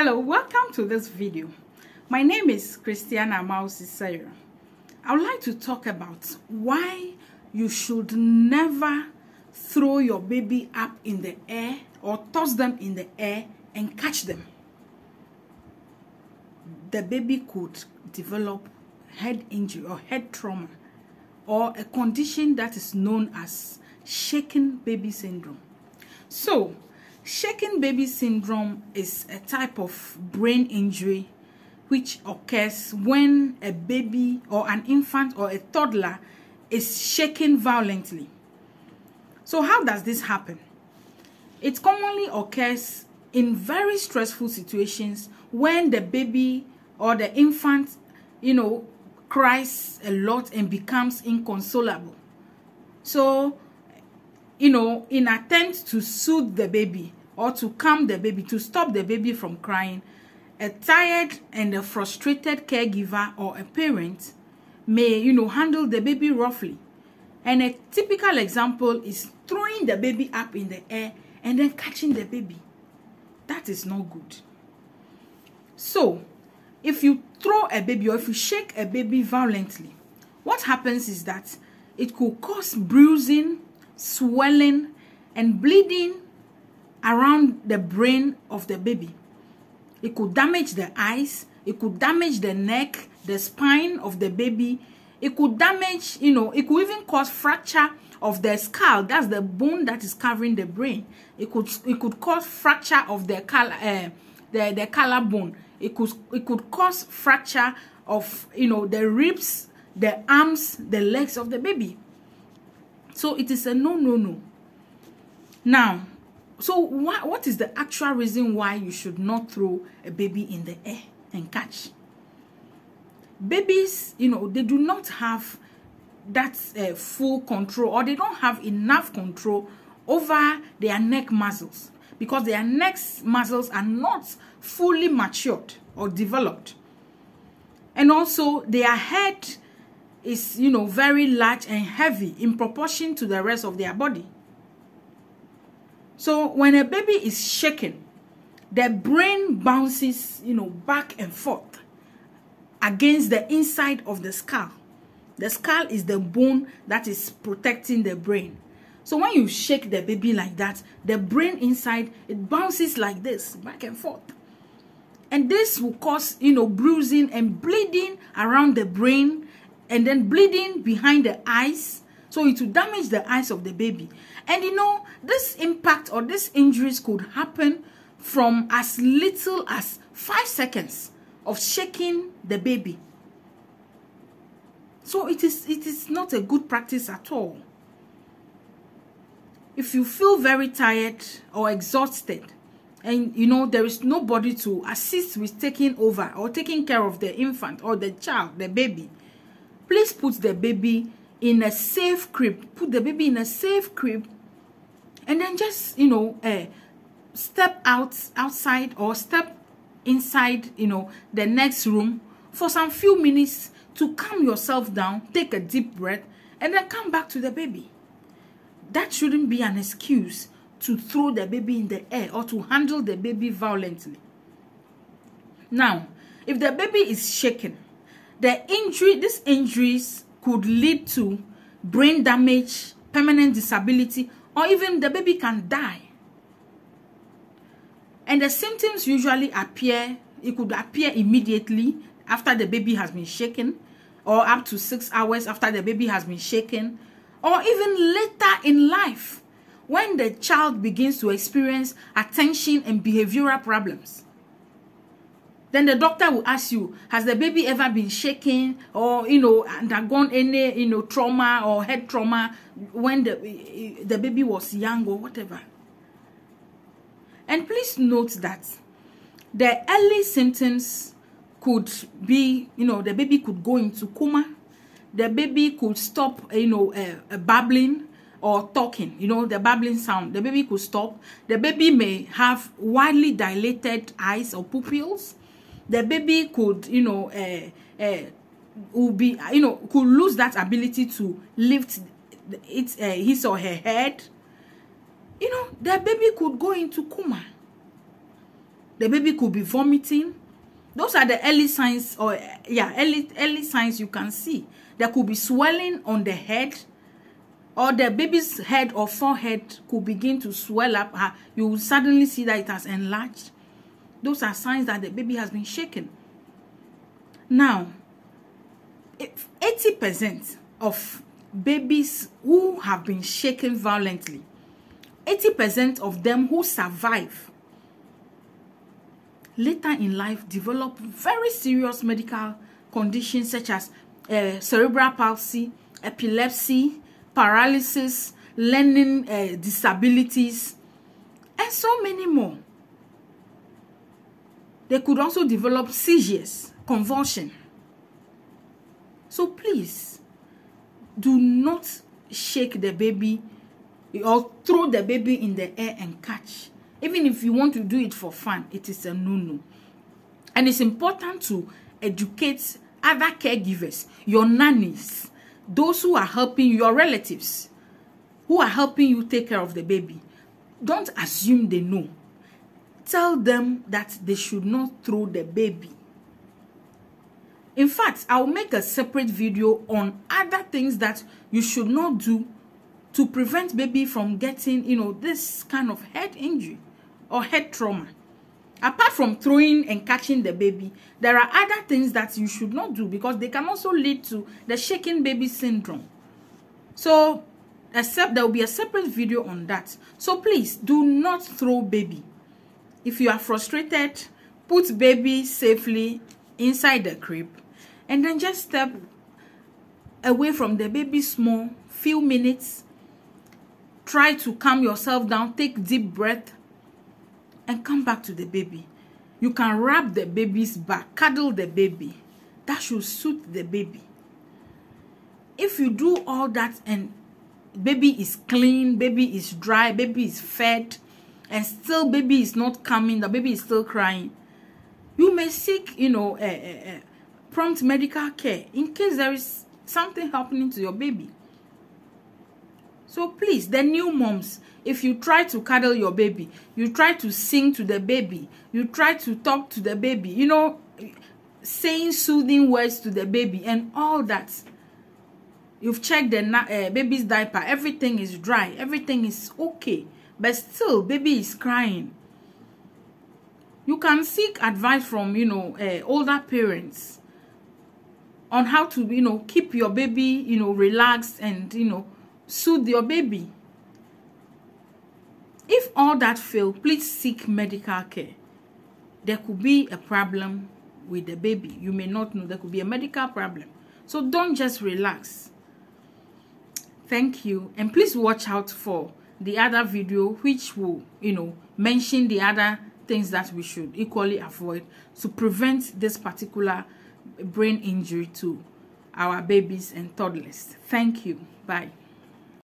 Hello, welcome to this video. My name is Christiana Mawusi I would like to talk about why you should never throw your baby up in the air or toss them in the air and catch them. The baby could develop head injury or head trauma or a condition that is known as shaken baby syndrome. So, shaken baby syndrome is a type of brain injury which occurs when a baby or an infant or a toddler is shaken violently. So, how does this happen? It commonly occurs in very stressful situations when the baby or the infant, you know, cries a lot and becomes inconsolable. So, you know, in attempt to soothe the baby or to calm the baby, to stop the baby from crying, a tired and a frustrated caregiver or a parent may, you know, handle the baby roughly. And a typical example is throwing the baby up in the air and then catching the baby. That is not good. So, if you throw a baby or if you shake a baby violently, what happens is that it could cause bruising, swelling, and bleeding around the brain of the baby. It could damage the eyes, it could damage the neck, the spine of the baby. It could damage, you know, it could even cause fracture of the skull. That's the bone that is covering the brain. It could it could cause fracture of the color uh, the the collarbone it could it could cause fracture of you know the ribs the arms the legs of the baby so it is a no no no now so what what is the actual reason why you should not throw a baby in the air and catch babies you know they do not have that uh, full control or they don't have enough control over their neck muscles because their neck muscles are not fully matured or developed. And also their head is, you know, very large and heavy in proportion to the rest of their body. So when a baby is shaken, the brain bounces, you know, back and forth against the inside of the skull. The skull is the bone that is protecting the brain. So when you shake the baby like that, the brain inside, it bounces like this, back and forth and this will cause you know bruising and bleeding around the brain and then bleeding behind the eyes so it will damage the eyes of the baby. And you know this impact or these injuries could happen from as little as five seconds of shaking the baby. So it is it is not a good practice at all. If you feel very tired or exhausted and you know there is nobody to assist with taking over or taking care of the infant or the child the baby please put the baby in a safe crib put the baby in a safe crib and then just you know uh, step out outside or step inside you know the next room for some few minutes to calm yourself down take a deep breath and then come back to the baby that shouldn't be an excuse to throw the baby in the air or to handle the baby violently. Now, if the baby is shaken, the injury, these injuries could lead to brain damage, permanent disability, or even the baby can die. And the symptoms usually appear, it could appear immediately after the baby has been shaken, or up to six hours after the baby has been shaken, or even later in life when the child begins to experience attention and behavioral problems. Then the doctor will ask you, has the baby ever been shaken or, you know, undergone any, you know, trauma or head trauma when the, the baby was young or whatever. And please note that the early symptoms could be, you know, the baby could go into coma. The baby could stop, you know, babbling or talking, you know, the babbling sound, the baby could stop. The baby may have widely dilated eyes or pupils. The baby could, you know, uh, uh, will be, you know, could lose that ability to lift its uh, his or her head. You know, the baby could go into coma. the baby could be vomiting those are the early signs or yeah early early signs you can see there could be swelling on the head or the baby's head or forehead could begin to swell up you will suddenly see that it has enlarged those are signs that the baby has been shaken now 80% of babies who have been shaken violently 80% of them who survive later in life develop very serious medical conditions such as uh, cerebral palsy, epilepsy, paralysis, learning uh, disabilities, and so many more. They could also develop seizures, convulsion. So please, do not shake the baby or throw the baby in the air and catch. Even if you want to do it for fun, it is a no-no. And it's important to educate other caregivers, your nannies, those who are helping your relatives, who are helping you take care of the baby. Don't assume they know. Tell them that they should not throw the baby. In fact, I'll make a separate video on other things that you should not do to prevent baby from getting, you know, this kind of head injury or head trauma. Apart from throwing and catching the baby, there are other things that you should not do because they can also lead to the shaking baby syndrome. So, except there will be a separate video on that. So please do not throw baby. If you are frustrated, put baby safely inside the crib. And then just step away from the baby small few minutes. Try to calm yourself down take deep breath and come back to the baby. You can rub the baby's back cuddle the baby. That should suit the baby. If you do all that and baby is clean baby is dry baby is fed and still baby is not coming the baby is still crying. You may seek you know uh, uh, uh, prompt medical care in case there is something happening to your baby. So please the new moms if you try to cuddle your baby you try to sing to the baby you try to talk to the baby you know saying soothing words to the baby and all that. You've checked the uh, baby's diaper everything is dry everything is okay but still baby is crying. You can seek advice from you know uh, older parents on how to you know keep your baby you know relaxed and you know soothe your baby. If all that fail please seek medical care. There could be a problem with the baby. You may not know. There could be a medical problem. So don't just relax. Thank you. And please watch out for the other video which will you know mention the other things that we should equally avoid to prevent this particular brain injury to our babies and toddlers. Thank you. Bye